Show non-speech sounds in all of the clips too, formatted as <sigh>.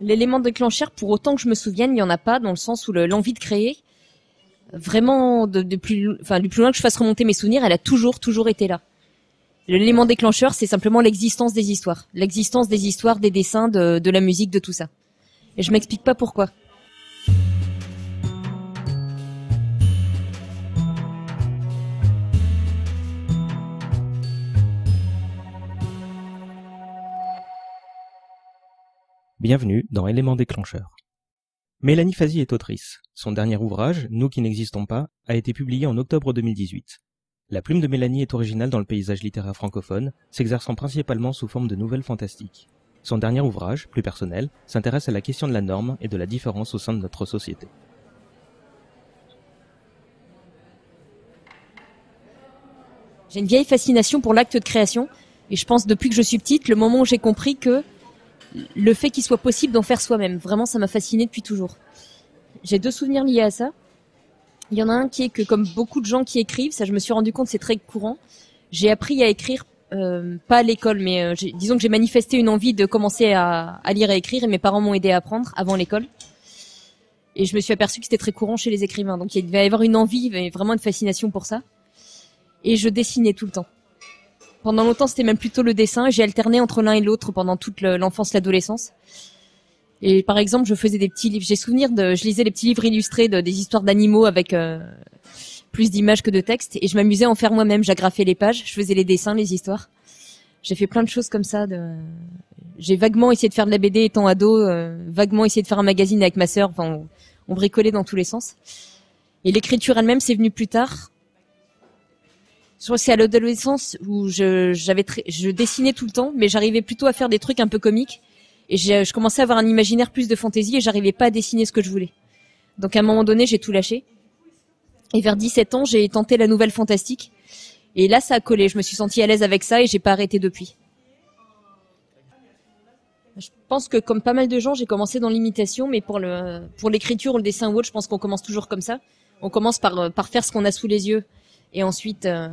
L'élément déclencheur, pour autant que je me souvienne, il y en a pas, dans le sens où l'envie de créer, vraiment, du plus loin que je fasse remonter mes souvenirs, elle a toujours, toujours été là. L'élément déclencheur, c'est simplement l'existence des histoires, l'existence des histoires, des dessins, de, de la musique, de tout ça. Et je m'explique pas pourquoi. Bienvenue dans Éléments déclencheurs. Mélanie Fazi est autrice. Son dernier ouvrage, Nous qui n'existons pas, a été publié en octobre 2018. La plume de Mélanie est originale dans le paysage littéraire francophone, s'exerçant principalement sous forme de nouvelles fantastiques. Son dernier ouvrage, plus personnel, s'intéresse à la question de la norme et de la différence au sein de notre société. J'ai une vieille fascination pour l'acte de création, et je pense depuis que je suis petite, le moment où j'ai compris que le fait qu'il soit possible d'en faire soi-même. Vraiment, ça m'a fasciné depuis toujours. J'ai deux souvenirs liés à ça. Il y en a un qui est que, comme beaucoup de gens qui écrivent, ça je me suis rendu compte, c'est très courant. J'ai appris à écrire, euh, pas à l'école, mais euh, disons que j'ai manifesté une envie de commencer à, lire et écrire, et mes parents m'ont aidé à apprendre avant l'école. Et je me suis aperçu que c'était très courant chez les écrivains. Donc il devait y avoir une envie, vraiment une fascination pour ça. Et je dessinais tout le temps. Pendant longtemps, c'était même plutôt le dessin. J'ai alterné entre l'un et l'autre pendant toute l'enfance, l'adolescence. Et par exemple, je faisais des petits livres. J'ai souvenir de, je lisais les petits livres illustrés de, des histoires d'animaux avec euh, plus d'images que de textes, et je m'amusais à en faire moi-même. J'agrafais les pages, je faisais les dessins, les histoires. J'ai fait plein de choses comme ça. De... J'ai vaguement essayé de faire de la BD étant ado, euh, vaguement essayé de faire un magazine avec ma sœur. Enfin, on, on bricolait dans tous les sens. Et l'écriture elle-même, c'est venu plus tard je crois que c'est à l'adolescence où je, j'avais je dessinais tout le temps, mais j'arrivais plutôt à faire des trucs un peu comiques. Et je commençais à avoir un imaginaire plus de fantaisie et j'arrivais pas à dessiner ce que je voulais. Donc à un moment donné, j'ai tout lâché. Et vers 17 ans, j'ai tenté la nouvelle fantastique. Et là, ça a collé. Je me suis sentie à l'aise avec ça et j'ai pas arrêté depuis. Je pense que comme pas mal de gens, j'ai commencé dans l'imitation, mais pour le pour l'écriture ou le dessin ou autre, je pense qu'on commence toujours comme ça. On commence par par faire ce qu'on a sous les yeux et ensuite euh,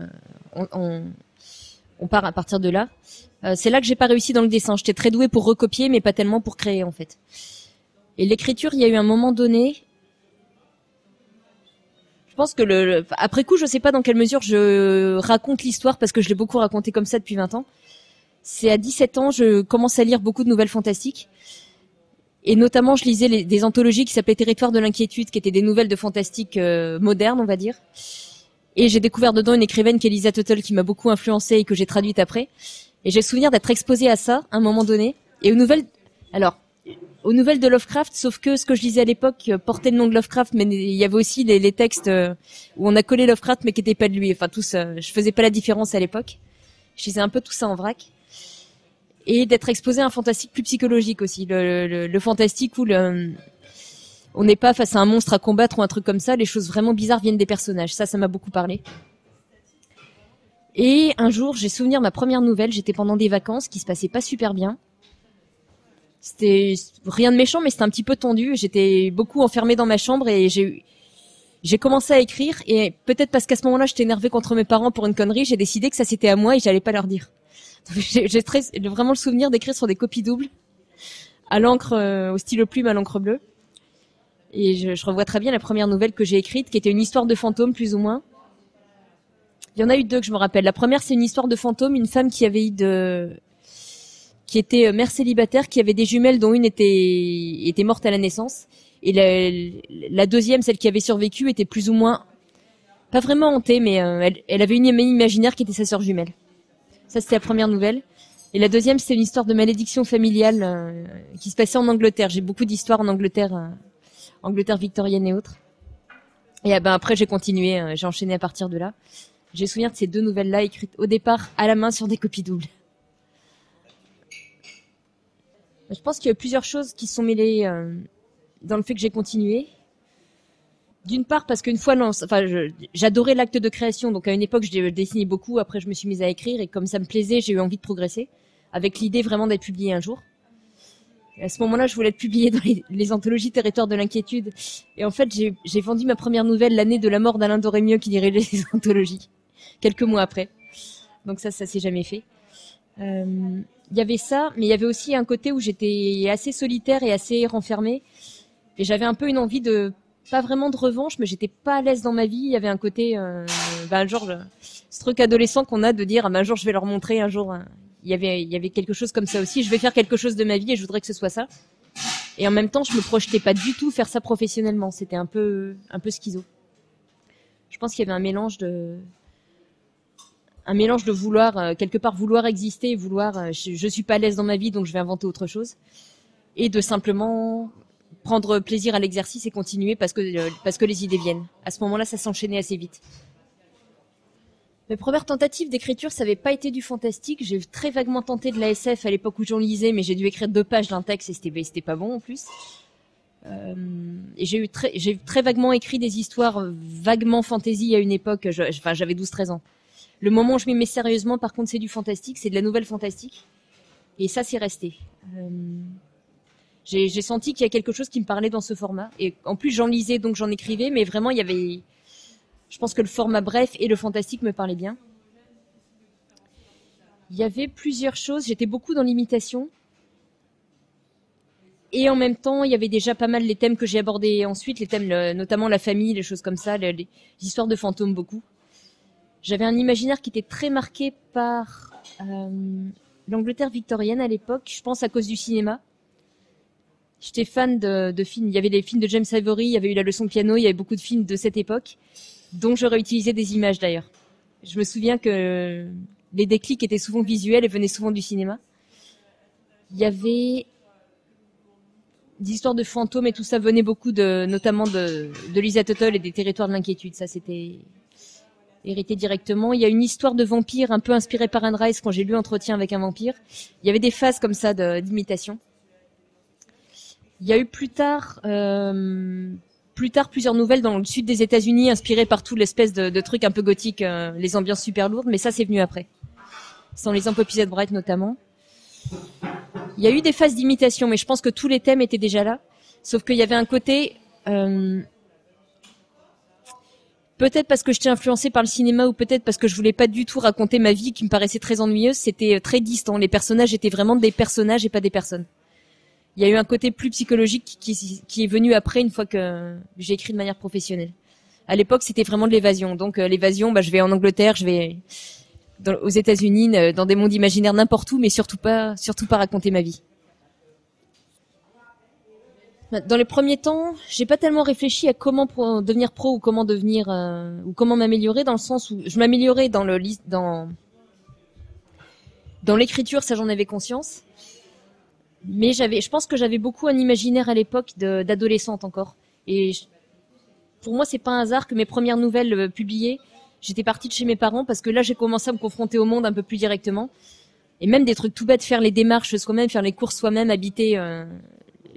on, on, part à partir de là. Euh, c'est là que j'ai pas réussi dans le dessin. J'étais très douée pour recopier, mais pas tellement pour créer en fait. Et l'écriture, il y a eu un moment donné. Je pense que le, après coup, je sais pas dans quelle mesure je raconte l'histoire parce que je l'ai beaucoup raconté comme ça depuis 20 ans. C'est à 17 ans, je commence à lire beaucoup de nouvelles fantastiques. Et notamment, je lisais des anthologies qui s'appelaient Territoire de l'inquiétude, qui étaient des nouvelles de fantastique euh, modernes, on va dire. Et j'ai découvert dedans une écrivaine qui est Lisa Tuttle qui m'a beaucoup influencée et que j'ai traduite après. Et j'ai le souvenir d'être exposée à ça à un moment donné. Et aux nouvelles, alors, aux nouvelles de Lovecraft, sauf que ce que je lisais à l'époque euh, portait le nom de Lovecraft, mais il y avait aussi les, textes euh, où on a collé Lovecraft mais qui n'étaient pas de lui. Enfin, tout ça, je faisais pas la différence à l'époque. Je lisais un peu tout ça en vrac. Et d'être exposé à un fantastique plus psychologique aussi, le, le, fantastique où le, on n'est pas face à un monstre à combattre ou un truc comme ça. Les choses vraiment bizarres viennent des personnages. Ça, ça m'a beaucoup parlé. Et un jour, j'ai souvenir ma première nouvelle. J'étais pendant des vacances qui se passaient pas super bien. C'était rien de méchant, mais c'était un petit peu tendu. J'étais beaucoup enfermée dans ma chambre et j'ai j'ai commencé à écrire et peut-être parce qu'à ce moment-là, j'étais énervée contre mes parents pour une connerie, j'ai décidé que ça c'était à moi et j'allais pas leur dire. <laughs> J'ai vraiment le souvenir d'écrire sur des copies doubles à l'encre, euh, au stylo plume à l'encre bleue. Et je, je, revois très bien la première nouvelle que j'ai écrite, qui était une histoire de fantôme, plus ou moins. Il y en a eu deux que je me rappelle. La première, c'est une histoire de fantôme, une femme qui avait eu de, qui était euh, mère célibataire, qui avait des jumelles dont une était était morte à la naissance. Et la, la deuxième, celle qui avait survécu, était plus ou moins pas vraiment hantée, mais euh, elle, elle, avait une amie imaginaire qui était sa sœur jumelle. Ça, c'était la première nouvelle. Et la deuxième, c'est une histoire de malédiction familiale euh, qui se passait en Angleterre. J'ai beaucoup d'histoires en Angleterre Angleterre victorienne et autres. Et ben après j'ai continué, euh, j'ai enchaîné à partir de là. J'ai souvenir de ces deux nouvelles-là écrites au départ à la main sur des copies doubles. Je pense qu'il y a plusieurs choses qui sont mêlées euh, dans le fait que j'ai continué. D'une part parce qu'une fois, enfin, j'adorais l'acte de création, donc à une époque je dessinais beaucoup. Après, je me suis mise à écrire et comme ça me plaisait, j'ai eu envie de progresser, avec l'idée vraiment d'être publié un jour à ce moment-là, je voulais être publiée dans les, anthologies Territoire de l'inquiétude. Et en fait, j'ai vendu ma première nouvelle l'année de la mort d'Alain Dorémieux qui dirigeait les <laughs> anthologies, quelques mois après. Donc ça, ça s'est jamais fait. Euh, il y avait ça, mais il y avait aussi un côté où j'étais assez solitaire et assez renfermée. Et j'avais un peu une envie de, pas vraiment de revanche, mais j'étais pas à l'aise dans ma vie. Il y avait un côté, euh, ben, genre, ce truc adolescent qu'on a de dire, ah, ben, un jour je vais leur montrer, un jour. Il y avait, il y avait quelque chose comme ça aussi. Je vais faire quelque chose de ma vie et je voudrais que ce soit ça. Et en même temps, je me projetais pas du tout faire ça professionnellement. C'était un peu, un peu schizo. Je pense qu'il y avait un mélange de, un mélange de vouloir euh, quelque part vouloir exister, vouloir euh, je, je, suis pas à l'aise dans ma vie donc je vais inventer autre chose, et de simplement prendre plaisir à l'exercice et continuer parce que euh, parce que les idées viennent. À ce moment-là, ça s'enchaînait assez vite. Mes premières tentatives d'écriture, ça n'avait pas été du fantastique. J'ai très vaguement tenté de la SF à l'époque où j'en lisais, mais j'ai dû écrire deux pages d'un texte et c'était c'était pas bon en plus. Euh, j'ai très j'ai vaguement écrit des histoires vaguement fantasy à une époque. enfin, j'avais 12-13 ans. Le moment où je m'y mets sérieusement, par contre, c'est du fantastique, c'est de la nouvelle fantastique. Et ça, c'est resté. Euh, j'ai senti qu'il y a quelque chose qui me parlait dans ce format. Et en plus, j'en lisais, donc j'en écrivais, mais vraiment, il y avait. Je pense que le format bref et le fantastique me parlaient bien. Il y avait plusieurs choses. J'étais beaucoup dans l'imitation. Et en même temps, il y avait déjà pas mal les thèmes que j'ai abordés ensuite, les thèmes, notamment la famille, les choses comme ça, les histoires de fantômes beaucoup. J'avais un imaginaire qui était très marqué par euh, l'Angleterre victorienne à l'époque, je pense à cause du cinéma. J'étais fan de, de, films. Il y avait des films de James Ivory, il y avait eu La leçon de piano, il y avait beaucoup de films de cette époque, dont j'aurais utilisé des images d'ailleurs. Je me souviens que les déclics étaient souvent visuels et venaient souvent du cinéma. Il y avait des histoires de fantômes et tout ça venait beaucoup de, notamment de, de Lisa Tuttle et des territoires de l'inquiétude. Ça, c'était, hérité directement. Il y a une histoire de vampire un peu inspirée par Anne Rice quand j'ai lu Entretien avec un vampire. Il y avait des phases comme ça d'imitation. Il y a eu plus tard, euh, plus tard plusieurs nouvelles dans le sud des États-Unis inspirées par tout l'espèce de, de trucs un peu gothiques, euh, les ambiances super lourdes, mais ça c'est venu après. Sans les Unpopular Bright notamment. Il y a eu des phases d'imitation, mais je pense que tous les thèmes étaient déjà là. Sauf qu'il y avait un côté euh, peut-être parce que j'étais influencée par le cinéma ou peut-être parce que je voulais pas du tout raconter ma vie qui me paraissait très ennuyeuse, c'était euh, très distant. Les personnages étaient vraiment des personnages et pas des personnes. Il y a eu un côté plus psychologique qui, est venu après une fois que j'ai écrit de manière professionnelle. À l'époque, c'était vraiment de l'évasion. Donc euh, l'évasion, bah, je vais en Angleterre, je vais aux États-Unis, dans des mondes imaginaires n'importe où, mais surtout pas, surtout pas raconter ma vie. Dans les premiers temps, j'ai pas tellement réfléchi à comment devenir pro ou comment devenir euh, ou comment m'améliorer dans le sens où je m'améliorais dans le dans dans l'écriture, ça j'en avais conscience. Mais j'avais, je pense que j'avais beaucoup un imaginaire à l'époque d'adolescente encore. Et pour moi, c'est pas un hasard que mes premières nouvelles euh, publiées, j'étais partie de chez mes parents parce que là, j'ai commencé à me confronter au monde un peu plus directement. Et même des trucs tout bêtes, faire les démarches soi-même, faire les courses soi-même, habiter euh,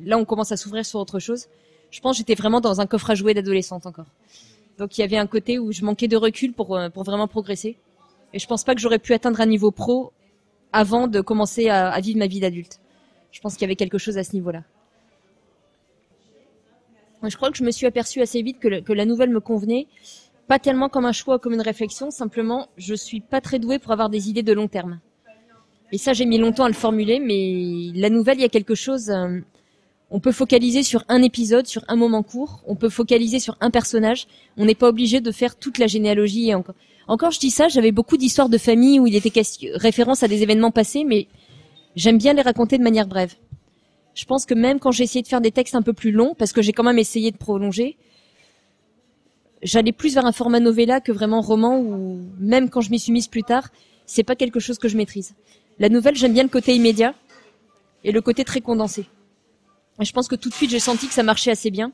là, on commence à s'ouvrir sur autre chose. Je pense que j'étais vraiment dans un coffre à jouer d'adolescente encore. Donc il y avait un côté où je manquais de recul pour, euh, pour vraiment progresser. Et je pense pas que j'aurais pu atteindre un niveau pro avant de commencer à vivre ma vie d'adulte. Je pense qu'il y avait quelque chose à ce niveau-là. Je crois que je me suis aperçue assez vite que, que, la nouvelle me convenait, pas tellement comme un choix, comme une réflexion, simplement je suis pas très douée pour avoir des idées de long terme. Et ça j'ai mis longtemps à le formuler, mais la nouvelle il y a quelque chose, euh, on peut focaliser sur un épisode, sur un moment court. On peut focaliser sur un personnage. On n'est pas obligé de faire toute la généalogie. Encore, je dis ça. J'avais beaucoup d'histoires de famille où il était référence à des événements passés, mais j'aime bien les raconter de manière brève. Je pense que même quand j'ai essayé de faire des textes un peu plus longs, parce que j'ai quand même essayé de prolonger, j'allais plus vers un format novella que vraiment roman. Ou même quand je m'y suis mise plus tard, c'est pas quelque chose que je maîtrise. La nouvelle, j'aime bien le côté immédiat et le côté très condensé. Et je pense que tout de suite, j'ai senti que ça marchait assez bien.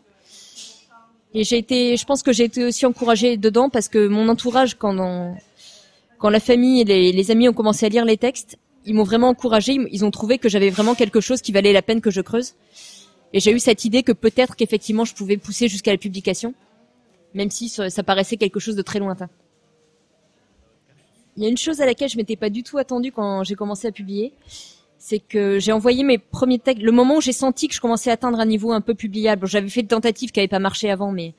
Et j'ai été, je pense que j'ai été aussi encouragée dedans parce que mon entourage, quand quand la famille et les, les, amis ont commencé à lire les textes, ils m'ont vraiment encouragée. Ils ont trouvé que j'avais vraiment quelque chose qui valait la peine que je creuse. Et j'ai eu cette idée que peut-être qu'effectivement je pouvais pousser jusqu'à la publication, même si ça paraissait quelque chose de très lointain. Il y a une chose à laquelle je m'étais pas du tout attendue quand j'ai commencé à publier, c'est que j'ai envoyé mes premiers textes. Le moment où j'ai senti que je commençais à atteindre un niveau un peu publiable, j'avais fait des tentatives qui n'avaient pas marché avant, mais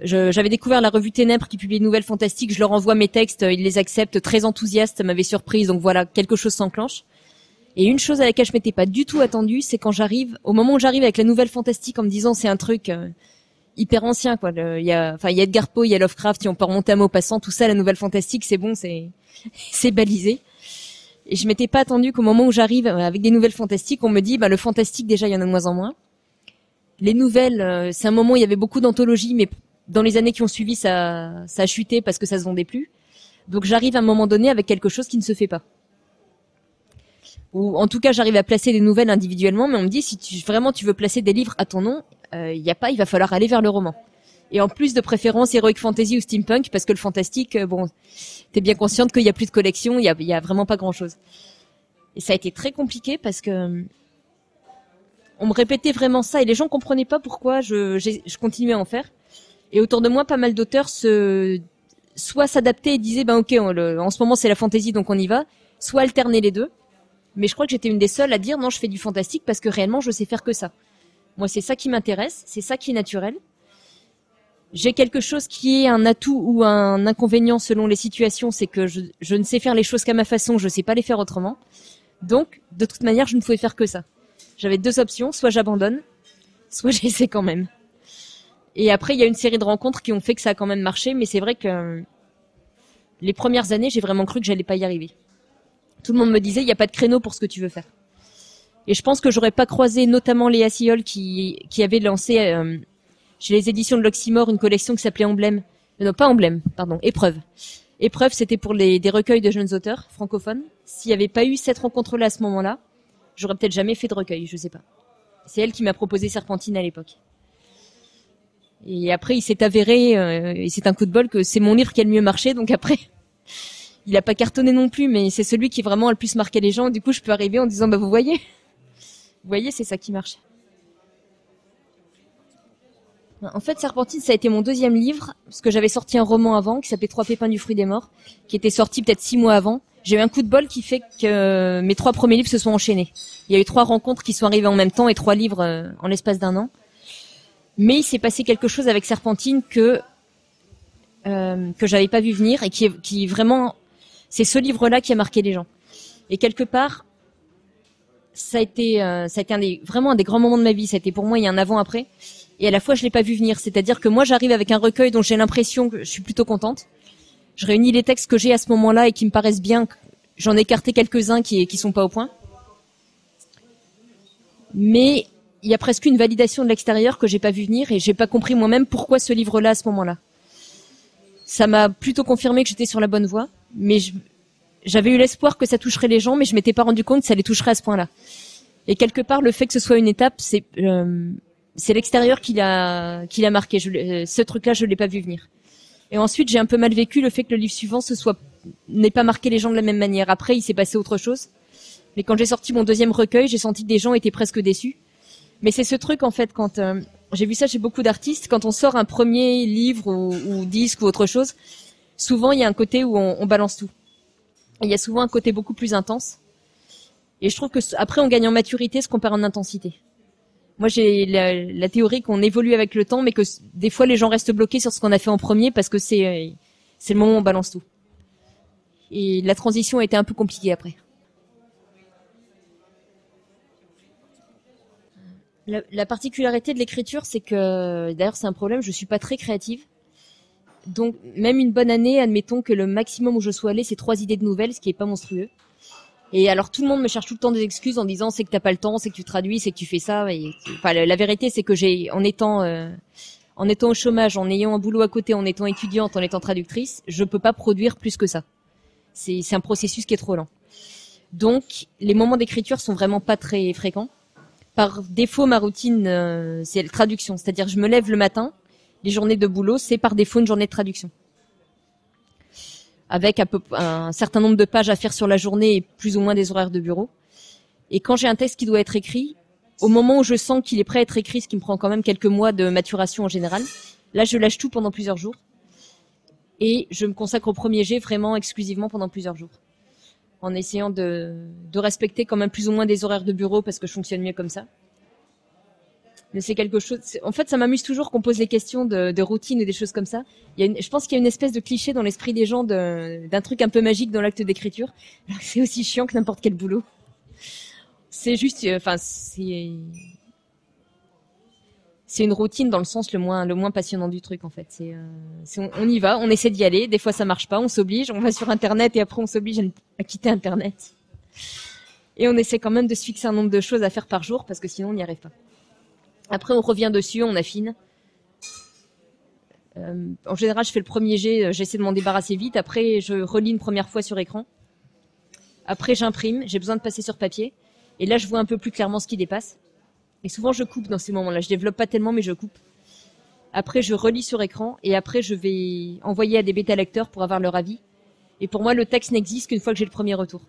J'avais découvert la revue Ténèbres qui publie de nouvelles fantastiques. Je leur envoie mes textes, ils les acceptent, très enthousiastes. M'avait surprise, donc voilà, quelque chose s'enclenche. Et une chose à laquelle je m'étais pas du tout attendue, c'est quand j'arrive, au moment où j'arrive avec la nouvelle fantastique en me disant c'est un truc euh, hyper ancien quoi. Il y a, enfin il y a Edgar Poe, il y a Lovecraft, si on peut remonter à mot passant, tout ça, la nouvelle fantastique, c'est bon, c'est <laughs> c'est balisé. Et je m'étais pas attendu qu'au moment où j'arrive euh, avec des nouvelles fantastiques, on me dit bah le fantastique déjà il y en a de moins en moins. Les nouvelles, euh, c'est un moment où il y avait beaucoup d'anthologies, mais dans les années qui ont suivi, ça, ça a chuté parce que ça se vendait plus. Donc j'arrive à un moment donné avec quelque chose qui ne se fait pas. Ou en tout cas, j'arrive à placer des nouvelles individuellement, mais on me dit si tu, vraiment tu veux placer des livres à ton nom, il euh, y a pas, il va falloir aller vers le roman. Et en plus de préférence heroic fantasy ou steampunk, parce que le fantastique, euh, bon, t'es bien consciente qu'il y a plus de collection, il y a, y a vraiment pas grand chose. Et ça a été très compliqué parce que on me répétait vraiment ça et les gens comprenaient pas pourquoi je, je continuais à en faire. Et autour de moi, pas mal d'auteurs se soit s'adaptaient et disaient ben ok, en ce moment c'est la fantasy donc on y va, soit alterner les deux. Mais je crois que j'étais une des seules à dire non, je fais du fantastique parce que réellement je sais faire que ça. Moi, c'est ça qui m'intéresse, c'est ça qui est naturel. J'ai quelque chose qui est un atout ou un inconvénient selon les situations, c'est que je, ne sais faire les choses qu'à ma façon, je ne sais pas les faire autrement. Donc, de toute manière, je ne pouvais faire que ça. J'avais deux options, soit j'abandonne, soit <laughs> j'essaie quand même. Et après, il y a une série de rencontres qui ont fait que ça a quand même marché, mais c'est vrai que les premières années, j'ai vraiment cru que j'allais pas y arriver. Tout le monde me disait, il n'y a pas de créneau pour ce que tu veux faire. Et je pense que j'aurais pas croisé notamment Léa Siol qui, qui avait lancé euh, chez les éditions de l'Oxymore une collection qui s'appelait Emblème. Euh, non, pas Emblème, pardon, Épreuve. Épreuve, c'était pour les, des recueils de jeunes auteurs francophones. S'il n'y avait pas eu cette rencontre-là à ce moment-là, j'aurais peut-être jamais fait de recueil, je sais pas. C'est elle qui m'a proposé Serpentine à l'époque. Et après, il s'est avéré, euh, et c'est un coup de bol, que c'est mon livre qui a le mieux marché. Donc après, <laughs> il a pas cartonné non plus, mais c'est celui qui vraiment a le plus marqué les gens. Du coup, je peux arriver en disant, bah vous voyez, <laughs> vous voyez, c'est ça qui marche. En fait, Serpentine, ça a été mon deuxième livre, parce que j'avais sorti un roman avant qui s'appelait Trois pépins du fruit des morts, qui était sorti peut-être six mois avant. J'ai eu un coup de bol qui fait que mes trois premiers livres se sont enchaînés. Il y a eu trois rencontres qui sont arrivées en même temps et trois livres euh, en l'espace d'un an. Mais il s'est passé quelque chose avec Serpentine que euh, que j'avais pas vu venir et qui, qui vraiment, c'est ce livre-là qui a marqué les gens. Et quelque part, ça a été, euh, ça a été un des, vraiment un des grands moments de ma vie. Ça a été pour moi il y a un avant-après. Et à la fois, je l'ai pas vu venir. C'est-à-dire que moi, j'arrive avec un recueil dont j'ai l'impression que je suis plutôt contente. Je réunis les textes que j'ai à ce moment-là et qui me paraissent bien. J'en ai écarté quelques-uns qui, qui sont pas au point. Mais il y a presque une validation de l'extérieur que j'ai pas vu venir et j'ai pas compris moi-même pourquoi ce livre-là à ce moment-là. Ça m'a plutôt confirmé que j'étais sur la bonne voie, mais j'avais eu l'espoir que ça toucherait les gens, mais je m'étais pas rendu compte que ça les toucherait à ce point-là. Et quelque part, le fait que ce soit une étape, c'est euh, l'extérieur qui l'a qui l'a marqué. Euh, ce truc-là, je l'ai pas vu venir. Et ensuite, j'ai un peu mal vécu le fait que le livre suivant soit n'ait pas marqué les gens de la même manière. Après, il s'est passé autre chose. Mais quand j'ai sorti mon deuxième recueil, j'ai senti que des gens étaient presque déçus mais c'est ce truc en fait quand euh, j'ai vu ça chez beaucoup d'artistes, quand on sort un premier livre ou, disque ou autre chose, souvent il y a un côté où on, balance tout. il y a souvent un côté beaucoup plus intense. Et je trouve que après on gagne en maturité ce qu'on perd en intensité. Moi j'ai la, théorie qu'on évolue avec le temps, mais que des fois les gens restent bloqués sur ce qu'on a fait en premier parce que c'est euh, c'est le moment où on balance tout. Et la transition a été un peu compliquée après. La, particularité de l'écriture, c'est que, d'ailleurs, c'est un problème. Je suis pas très créative. Donc, même une bonne année, admettons que le maximum où je sois allée, c'est trois idées de nouvelles, ce qui est pas monstrueux. Et alors, tout le monde me cherche tout le temps des excuses en disant c'est que t'as pas le temps, c'est que tu traduis, c'est que tu fais ça. Et, enfin, la, vérité, c'est que j'ai, en étant, euh, en étant au chômage, en ayant un boulot à côté, en étant étudiante, en étant traductrice, je peux pas produire plus que ça. C'est, c'est un processus qui est trop lent. Donc, les moments d'écriture sont vraiment pas très fréquents par défaut, ma routine, euh, c'est la traduction. C'est-à-dire, je me lève le matin, les journées de boulot, c'est par défaut une journée de traduction. Avec un, un certain nombre de pages à faire sur la journée et plus ou moins des horaires de bureau. Et quand j'ai un texte qui doit être écrit, au moment où je sens qu'il est prêt à être écrit, ce qui me prend quand même quelques mois de maturation en général, là, je lâche tout pendant plusieurs jours. Et je me consacre au premier jet vraiment exclusivement pendant plusieurs jours en essayant de, respecter quand même plus ou moins des horaires de bureau parce que je fonctionne mieux comme ça. mais c'est quelque chose. En fait, ça m'amuse toujours qu'on pose des questions de, de, routine et des choses comme ça. Il y a une, je pense qu'il y a une espèce de cliché dans l'esprit des gens d'un truc un peu magique dans l'acte d'écriture. C'est aussi chiant que n'importe quel boulot. C'est juste, euh, enfin, c'est c'est une routine dans le sens le moins passionnant du truc en fait. C'est euh, on, y va, on essaie d'y aller. Des fois ça marche pas, on s'oblige, on va sur internet et après on s'oblige à, quitter internet. Et on essaie quand même de se fixer un nombre de choses à faire par jour parce que sinon on n'y arrive pas. Après on revient dessus, on affine. Euh, en général, je fais le premier jet, euh, j'essaie de m'en débarrasser vite. Après, je relis une première fois sur écran. Après, j'imprime. J'ai besoin de passer sur papier. Et là, je vois un peu plus clairement ce qui dépasse. Et souvent, je coupe dans ces moments-là. Je développe pas tellement, mais je coupe. Après, je relis sur écran et après, je vais envoyer à des bêta-lecteurs pour avoir leur avis. Et pour moi, le texte n'existe qu'une fois que j'ai le premier retour.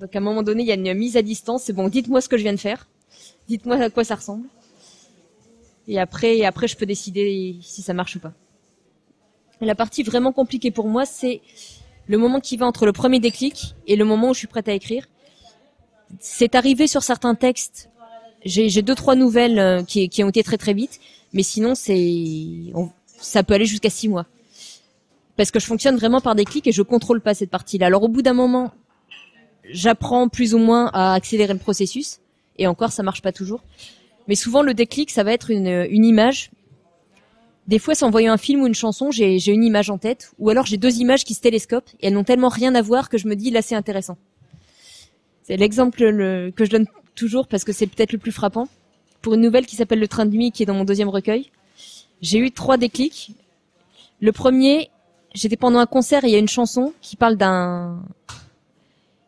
Donc, à un moment donné, il y a une mise à distance. C'est bon, dites-moi ce que je viens de faire. Dites-moi à quoi ça ressemble. Et après, et après, je peux décider si ça marche ou pas. La partie vraiment compliquée pour moi, c'est le moment qui va entre le premier déclic et le moment où je suis prête à écrire. C'est arrivé sur certains textes j'ai deux trois nouvelles euh, qui, qui, ont été très très vite, mais sinon c'est ça peut aller jusqu'à six mois parce que je fonctionne vraiment par des clics et je contrôle pas cette partie-là. Alors au bout d'un moment, j'apprends plus ou moins à accélérer le processus et encore ça marche pas toujours. Mais souvent le déclic ça va être une, une image. Des fois, c'est en voyant un film ou une chanson, j'ai une image en tête, ou alors j'ai deux images qui se télescopent et elles n'ont tellement rien à voir que je me dis là c'est intéressant. C'est l'exemple que je donne toujours parce que c'est peut-être le plus frappant, pour une nouvelle qui s'appelle Le Train de nuit, qui est dans mon deuxième recueil. J'ai eu trois déclics. Le premier, j'étais pendant un concert et il y a une chanson qui parle d'un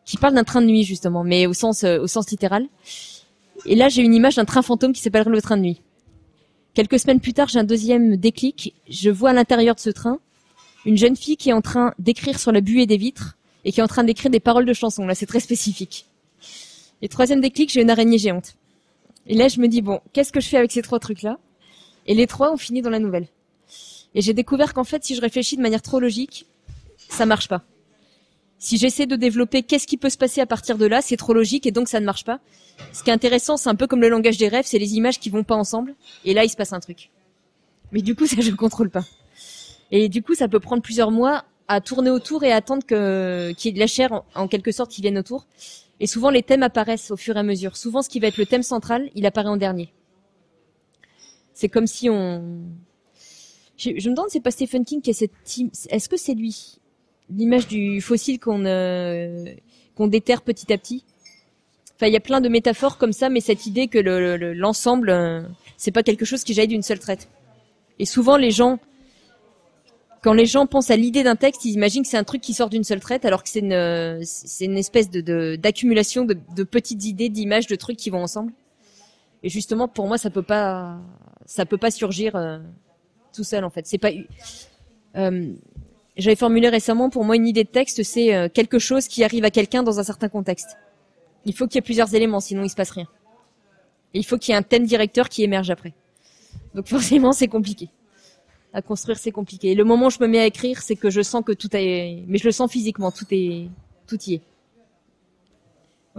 qui parle d'un train de nuit justement, mais au sens euh, au sens littéral. Et là, j'ai une image d'un train fantôme qui s'appelle le train de nuit. Quelques semaines plus tard, j'ai un deuxième déclic. Je vois à l'intérieur de ce train une jeune fille qui est en train d'écrire sur la buée des vitres et qui est en train d'écrire des paroles de chansons. Là, c'est très spécifique. Et troisième déclic, j'ai une araignée géante. Et là, je me dis, bon, qu'est-ce que je fais avec ces trois trucs-là? Et les trois ont fini dans la nouvelle. Et j'ai découvert qu'en fait, si je réfléchis de manière trop logique, ça marche pas. Si j'essaie de développer qu'est-ce qui peut se passer à partir de là, c'est trop logique et donc ça ne marche pas. Ce qui est intéressant, c'est un peu comme le langage des rêves, c'est les images qui vont pas ensemble. Et là, il se passe un truc. Mais du coup, <laughs> ça, je contrôle pas. Et du coup, ça peut prendre plusieurs mois à tourner autour et attendre que qu'il y ait de la chair en, quelque sorte qui vienne autour. Et souvent, les thèmes apparaissent au fur et à mesure. Souvent, ce qui va être le thème central, il apparaît en dernier. C'est comme si on... Je, me demande, c'est pas Stephen King qui a cette... Est-ce que c'est lui? L'image du fossile qu'on euh, qu'on déterre petit à petit? Enfin, il y a plein de métaphores comme ça, mais cette idée que l'ensemble, le, euh, c'est pas quelque chose qui jaillit d'une seule traite. Et souvent, les gens quand les gens pensent à l'idée d'un texte, ils imaginent que c'est un truc qui sort d'une seule traite, alors que c'est une, espèce d'accumulation de, de, petites idées, d'images, de trucs qui vont ensemble. Et justement, pour moi, ça peut pas, ça peut pas surgir euh, tout seul en fait. C'est pas. Euh, J'avais formulé récemment, pour moi, une idée de texte, c'est euh, quelque chose qui arrive à quelqu'un dans un certain contexte. Il faut qu'il y ait plusieurs éléments, sinon il se passe rien. Et il faut qu'il y ait un thème directeur qui émerge après. Donc <laughs> forcément, c'est compliqué à construire, c'est compliqué. Le moment où je me mets à écrire, c'est que je sens que tout est, mais je le sens physiquement, tout est, tout y est.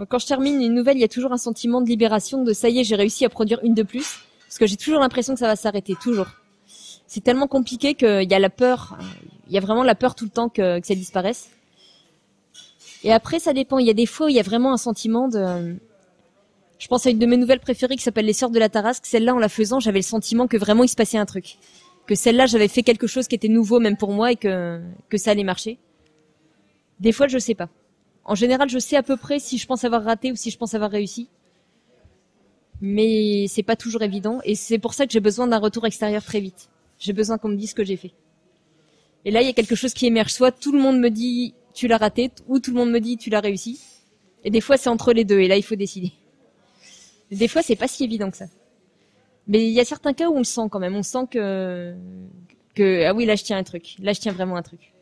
quand je termine une nouvelle, il y a toujours un sentiment de libération, de ça y est, j'ai réussi à produire une de plus, parce que j'ai toujours l'impression que ça va s'arrêter, toujours. C'est tellement compliqué qu'il y a la peur, il y a vraiment la peur tout le temps que, que ça disparaisse. Et après, ça dépend. Il y a des fois où il y a vraiment un sentiment de, je pense à une de mes nouvelles préférées qui s'appelle Les Sœurs de la Tarasque. Celle-là, en la faisant, j'avais le sentiment que vraiment il se passait un truc que celle-là j'avais fait quelque chose qui était nouveau même pour moi et que que ça allait marcher. Des fois je sais pas. En général je sais à peu près si je pense avoir raté ou si je pense avoir réussi. Mais c'est pas toujours évident et c'est pour ça que j'ai besoin d'un retour extérieur très vite. J'ai besoin qu'on me dise ce que j'ai fait. Et là il y a quelque chose qui émerge. Soit tout le monde me dit tu l'as raté ou tout le monde me dit tu l'as réussi. Et des fois c'est entre les deux et là il faut décider. des fois c'est pas si évident que ça. Mais il y a certains cas où on le sent quand même. On sent que, que ah oui, là je tiens un truc. Là je tiens vraiment un truc.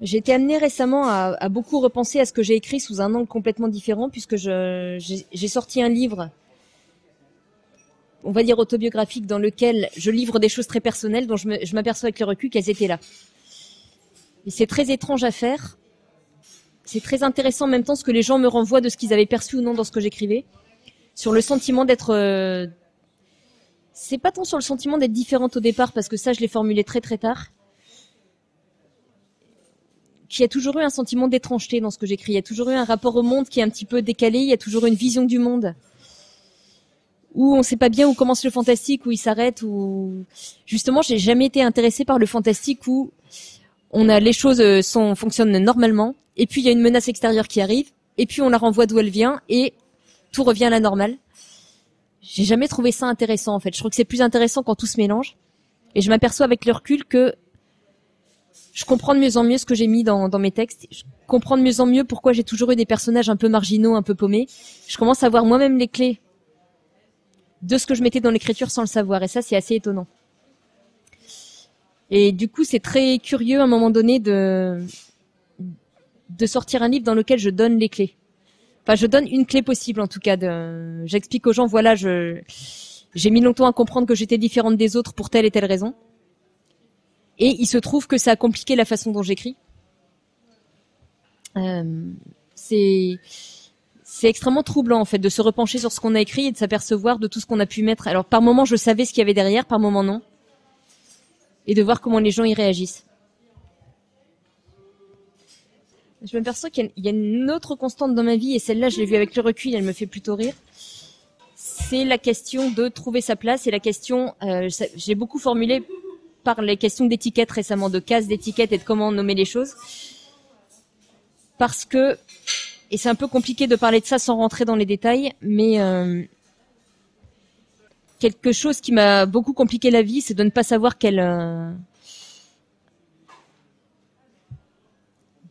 J'ai été amenée récemment à, beaucoup repenser à ce que j'ai écrit sous un angle complètement différent, puisque j'ai sorti un livre, on va dire autobiographique, dans lequel je livre des choses très personnelles, dont je m'aperçois avec le recul qu'elles étaient là. Et c'est très étrange à faire, c'est très intéressant en même temps ce que les gens me renvoient de ce qu'ils avaient perçu ou non dans ce que j'écrivais, sur le sentiment d'être. Euh, c'est pas tant sur le sentiment d'être différente au départ parce que ça je l'ai formulé très très tard. Qu'il y a toujours eu un sentiment d'étrangeté dans ce que j'écris. Il y a toujours eu un rapport au monde qui est un petit peu décalé. Il y a toujours une vision du monde où on sait pas bien où commence le fantastique, où il s'arrête, où justement j'ai jamais été intéressée par le fantastique où on a les choses euh, sont fonctionnent normalement et puis il y a une menace extérieure qui arrive et puis on la renvoie d'où elle vient et tout revient à la normale. J'ai jamais trouvé ça intéressant en fait. Je trouve que c'est plus intéressant quand tout se mélange et je m'aperçois avec le recul que je comprends de mieux en mieux ce que j'ai mis dans, dans mes textes. Je comprends de mieux en mieux pourquoi j'ai toujours eu des personnages un peu marginaux, un peu paumés. Je commence à voir moi-même les clés de ce que je mettais dans l'écriture sans le savoir. Et ça, c'est assez étonnant. Et du coup, c'est très curieux à un moment donné de, de sortir un livre dans lequel je donne les clés. Enfin, je donne une clé possible en tout cas. J'explique aux gens, voilà, je j'ai mis longtemps à comprendre que j'étais différente des autres pour telle et telle raison. Et il se trouve que ça a compliqué la façon dont j'écris. Euh, c'est c'est extrêmement troublant en fait de se repencher sur ce qu'on a écrit et de s'apercevoir de tout ce qu'on a pu mettre. Alors par moment je savais ce qu'il y avait derrière, par moment non, et de voir comment les gens y réagissent. Je m'aperçois qu'il y a une autre constante dans ma vie et celle-là je l'ai vue avec le recul, elle me fait plutôt rire. C'est la question de trouver sa place et la question, euh, j'ai beaucoup formulé par les questions d'étiquette récemment, de cases d'étiquette et de comment nommer les choses, parce que et c'est un peu compliqué de parler de ça sans rentrer dans les détails, mais euh, quelque chose qui m'a beaucoup compliqué la vie, c'est de ne pas savoir quelle... Euh,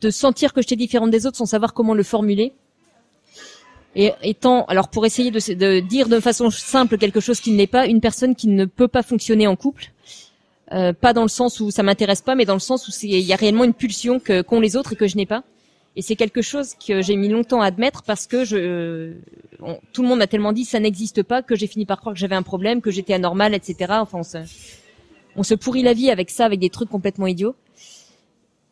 de sentir que j'étais différente des autres sans savoir comment le formuler. Et étant, alors pour essayer de, dire de façon simple quelque chose qui n'est pas, une personne qui ne peut pas fonctionner en couple, euh, pas dans le sens où ça m'intéresse pas, mais dans le sens où il y a réellement une pulsion que qu'ont les autres et que je n'ai pas. Et c'est quelque chose que j'ai mis longtemps à admettre parce que je, tout le monde m'a tellement dit ça n'existe pas que j'ai fini par croire que j'avais un problème, que j'étais anormal, etc. Enfin, on se, on se pourrit la vie avec ça, avec des trucs complètement idiots.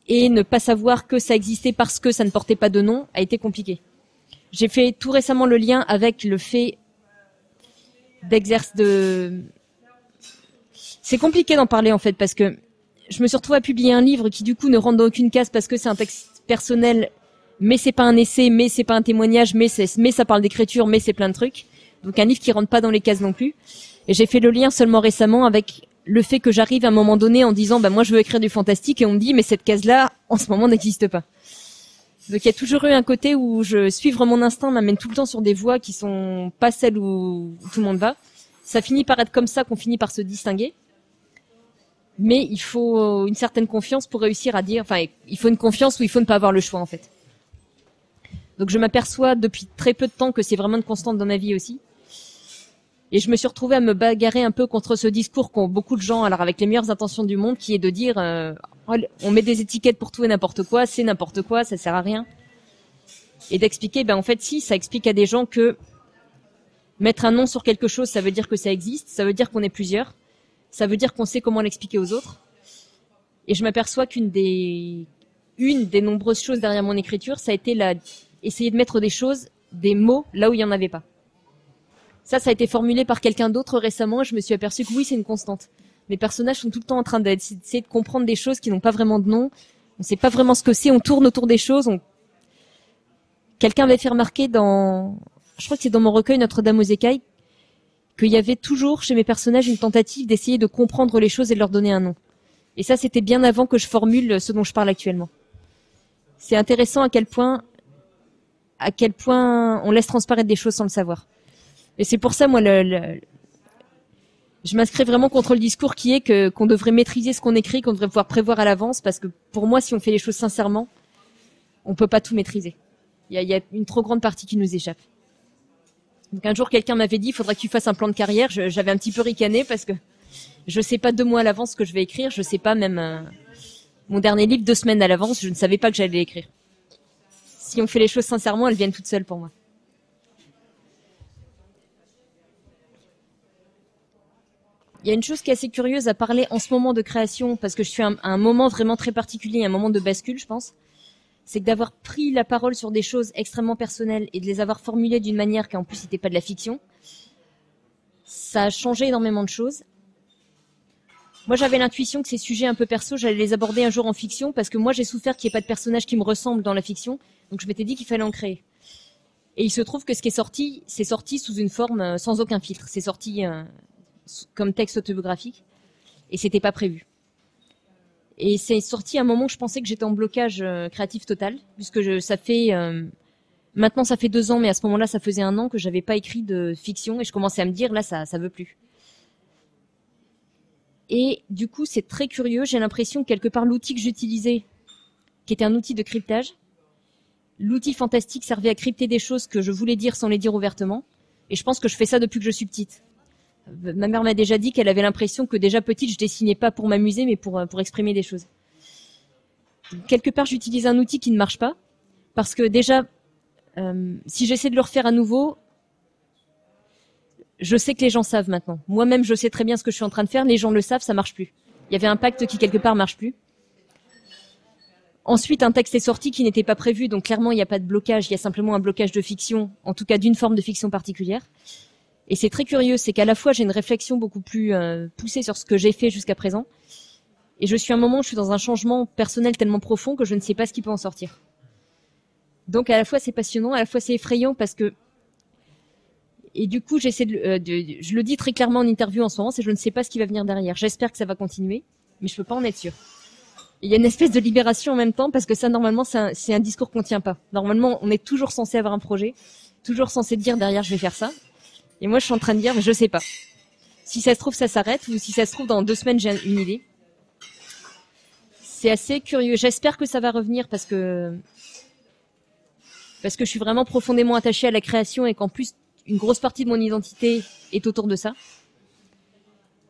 Et ne pas savoir que ça existait parce que ça ne portait pas de nom a été compliqué. J'ai fait tout récemment le lien avec le fait d'exercer de. C'est compliqué d'en parler en fait parce que je me suis retrouvée à publier un livre qui du coup ne rentre dans aucune case parce que c'est un texte personnel, mais c'est pas un essai, mais c'est pas un témoignage, mais c'est, mais ça parle d'écriture, mais c'est plein de trucs. Donc un livre qui rentre pas dans les cases non plus. Et j'ai fait le lien seulement récemment avec le fait que j'arrive à un moment donné en disant, bah moi je veux écrire du fantastique et on me dit, mais cette case-là, en ce moment n'existe pas. Donc il y a toujours eu un côté où je suivre mon instinct m'amène tout le temps sur des voies qui sont pas celles où tout le monde va. Ça finit par être comme ça qu'on finit par se distinguer mais il faut une certaine confiance pour réussir à dire, enfin, il faut une confiance où il faut ne pas avoir le choix en fait. Donc je m'aperçois depuis très peu de temps que c'est vraiment une constante dans ma vie aussi. Et je me suis retrouvée à me bagarrer un peu contre ce discours qu'ont beaucoup de gens, alors avec les meilleures intentions du monde, qui est de dire, euh, on met des étiquettes pour tout et n'importe quoi, c'est n'importe quoi, ça sert à rien. Et d'expliquer, ben en fait si, ça explique à des gens que mettre un nom sur quelque chose, ça veut dire que ça existe, ça veut dire qu'on est plusieurs ça veut dire qu'on sait comment l'expliquer aux autres. Et je m'aperçois qu'une des, une des nombreuses choses derrière mon écriture, ça a été la, essayer de mettre des choses, des mots là où il n'y en avait pas. Ça, ça a été formulé par quelqu'un d'autre récemment et je me suis aperçu que oui, c'est une constante. Mes personnages sont tout le temps en train d'essayer de comprendre des choses qui n'ont pas vraiment de nom. On sait pas vraiment ce que c'est, on tourne autour des choses. Quelqu'un avait fait remarquer dans, je crois que c'est dans mon recueil Notre-Dame aux écailles, qu'il y avait toujours chez mes personnages une tentative d'essayer de comprendre les choses et de leur donner un nom. Et ça, c'était bien avant que je formule ce dont je parle actuellement. C'est intéressant à quel point, à quel point on laisse transparaître des choses sans le savoir. Et c'est pour ça, moi, le, je m'inscris vraiment contre le discours qui est que qu'on devrait maîtriser ce qu'on écrit, qu'on devrait pouvoir prévoir à l'avance, parce que pour moi, si on fait les choses sincèrement, on peut pas tout maîtriser. Il y a une trop grande partie qui nous échappe. Donc un jour, quelqu'un m'avait dit, il faudrait que tu fasses un plan de carrière. J'avais un petit peu ricané parce que je sais pas deux mois à l'avance ce que je vais écrire. Je sais pas même euh, mon dernier livre deux semaines à l'avance. Je ne savais pas que j'allais l'écrire. Si on fait les choses sincèrement, elles viennent toutes seules pour moi. Il y a une chose qui est assez curieuse à parler en ce moment de création, parce que je suis à un, moment vraiment très particulier, un moment de bascule, je pense c'est que d'avoir pris la parole sur des choses extrêmement personnelles et de les avoir formulées d'une manière qui en plus n'était pas de la fiction, ça a changé énormément de choses. Moi, j'avais l'intuition que ces sujets un peu perso, j'allais les aborder un jour en fiction parce que moi, j'ai souffert qu'il n'y ait pas de personnage qui me ressemble dans la fiction. Donc, je m'étais dit qu'il fallait en créer. Et il se trouve que ce qui est sorti, c'est sorti sous une forme euh, sans aucun filtre. C'est sorti euh, comme texte autobiographique. Et c'était pas prévu. Et c'est sorti à un moment où je pensais que j'étais en blocage euh, créatif total, puisque ça fait maintenant ça fait deux ans, mais à ce moment-là ça faisait un an que j'avais pas écrit de fiction et je commençais à me dire là ça ça veut plus. Et du coup c'est très curieux. J'ai l'impression que quelque part l'outil que j'utilisais, qui était un outil de cryptage, l'outil fantastique servait à crypter des choses que je voulais dire sans les dire ouvertement. Et je pense que je fais ça depuis que je suis petite. Ma mère m'a déjà dit qu'elle avait l'impression que déjà petite, je dessinais pas pour m'amuser, mais pour, pour exprimer des choses. Quelque part, j'utilise un outil qui ne marche pas, parce que déjà, euh, si j'essaie de le refaire à nouveau, je sais que les gens savent maintenant. Moi-même, je sais très bien ce que je suis en train de faire. Les gens le savent, ça marche plus. Il y avait un pacte qui quelque part marche plus. Ensuite, un texte est sorti qui n'était pas prévu, donc clairement, il n'y a pas de blocage, il y a simplement un blocage de fiction, en tout cas d'une forme de fiction particulière. Et c'est très curieux, c'est qu'à la fois, j'ai une réflexion beaucoup plus euh, poussée sur ce que j'ai fait jusqu'à présent, et je suis à un moment je suis dans un changement personnel tellement profond que je ne sais pas ce qui peut en sortir. Donc à la fois, c'est passionnant, à la fois, c'est effrayant parce que et du coup, j'essaie de, euh, je le dis très clairement en interview en ce moment, c'est je ne sais pas ce qui va venir derrière. J'espère que ça va continuer, mais je peux pas en être sûr il y a une espèce de libération en même temps parce que ça normalement c'est un, un, discours qu'on tient pas. Normalement on est toujours censé avoir un projet, toujours censé dire derrière je vais faire ça. Et moi je suis en train de dire je sais pas. Si ça se trouve ça s'arrête ou si ça se trouve dans deux semaines j'ai une idée. C'est assez curieux. J'espère que ça va revenir parce que parce que je suis vraiment profondément attachée à la création et qu'en plus une grosse partie de mon identité est autour de ça.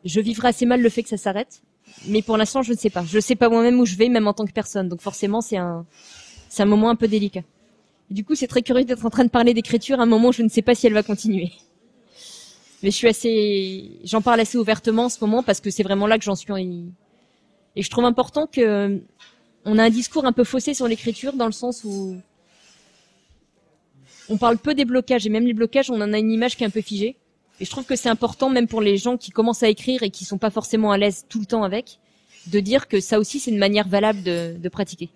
Je vivrai assez mal le fait que ça s'arrête, mais pour l'instant, je ne sais pas. Je ne sais pas moi-même où je vais, même en tant que personne. Donc forcément, c'est un, c'est un moment un peu délicat. du coup, c'est très curieux d'être en train de parler d'écriture à un moment où je ne sais pas si elle va continuer. Mais je suis assez, j'en parle assez ouvertement en ce moment parce que c'est vraiment là que j'en suis. Et je trouve important que on a un discours un peu faussé sur l'écriture dans le sens où on parle peu des blocages et même les blocages, on en a une image qui est un peu figée. Et je trouve que c'est important, même pour les gens qui commencent à écrire et qui sont pas forcément à l'aise tout le temps avec, de dire que ça aussi c'est une manière valable de, de pratiquer.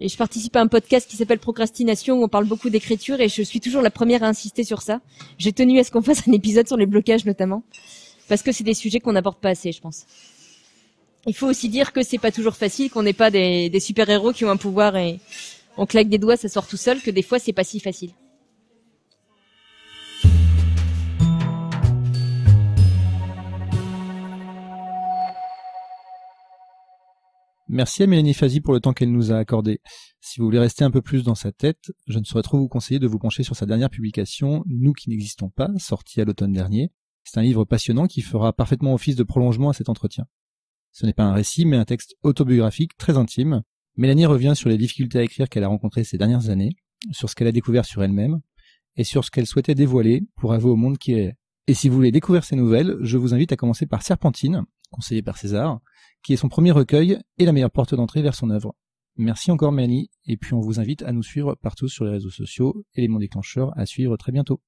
Et je participe à un podcast qui s'appelle Procrastination où on parle beaucoup d'écriture et je suis toujours la première à insister sur ça. J'ai tenu à ce qu'on <laughs> fasse un épisode sur les blocages notamment parce que c'est des sujets qu'on n'aborde pas assez, je pense. Il faut aussi dire que c'est pas toujours facile, qu'on n'est pas des, des super héros qui ont un pouvoir et on claque des doigts, ça sort tout seul, que des fois c'est pas si facile. Merci à Mélanie Fazi pour le temps qu'elle nous a accordé. Si vous voulez rester un peu plus dans sa tête, je ne saurais trop vous conseiller de vous pencher sur sa dernière publication, Nous qui n'existons pas, sortie à l'automne dernier. C'est un livre passionnant qui fera parfaitement office de prolongement à cet entretien. Ce n'est pas un récit, mais un texte autobiographique très intime. Mélanie revient sur les difficultés à écrire qu'elle a rencontrées ces dernières années, sur ce qu'elle a découvert sur elle-même, et sur ce qu'elle souhaitait dévoiler pour avouer au monde qui est. Et si vous voulez découvrir ces nouvelles, je vous invite à commencer par Serpentine, conseillé par César, qui est son premier recueil et la meilleure porte d'entrée vers son œuvre. Merci encore Mélanie, et puis on vous invite à nous suivre partout sur les réseaux sociaux, éléments déclencheurs à suivre très bientôt.